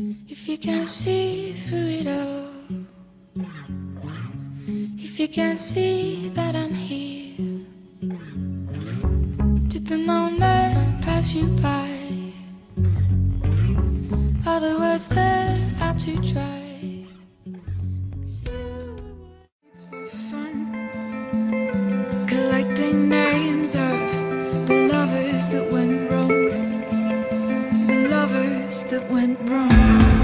If you can see through it all, if you can see that I'm here, did the moment pass you by? Are the words there out to dry? That went wrong.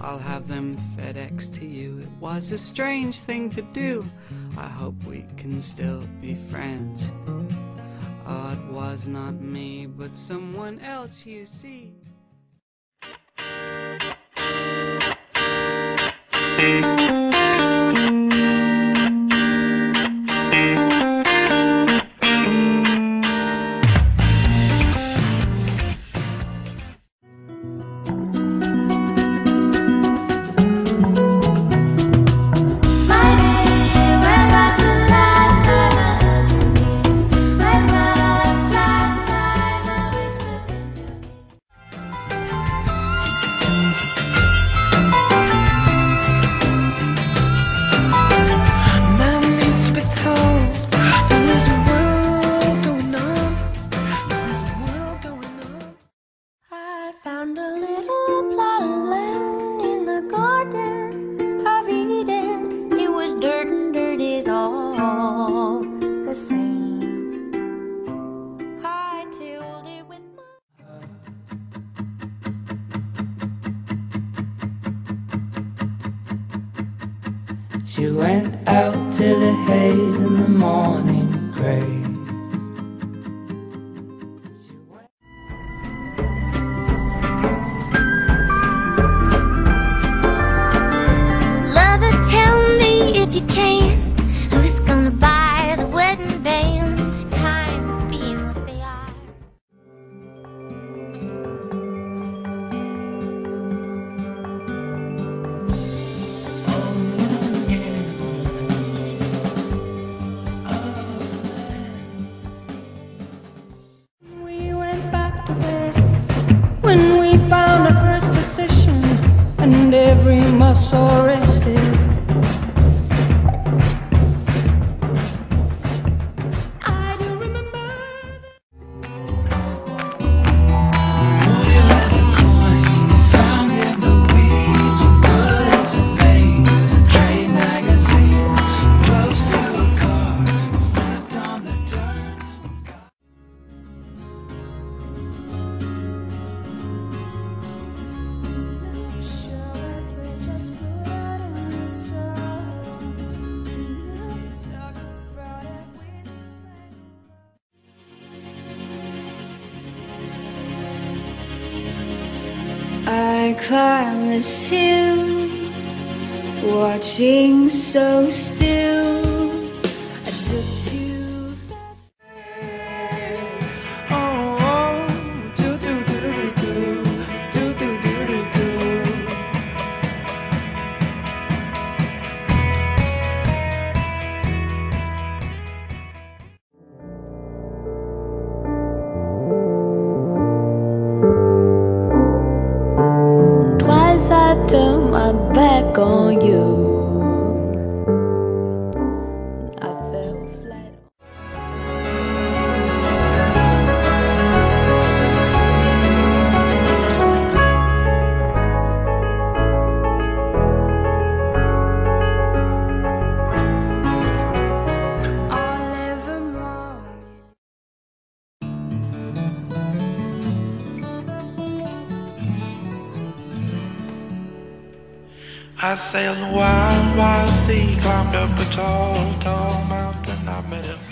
I'll have them FedEx to you. It was a strange thing to do. I hope we can still be friends. Oh, it was not me, but someone else, you see. All the same. I tilled it with my. She went out to the haze in the morning grace. lost or arrested I climb this hill, watching so still. I took to turn my back on you. I sailed a wide, wide sea, climbed up a tall, tall mountain. I met a